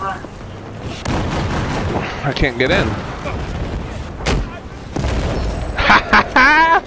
I can't get in. Ha ha ha!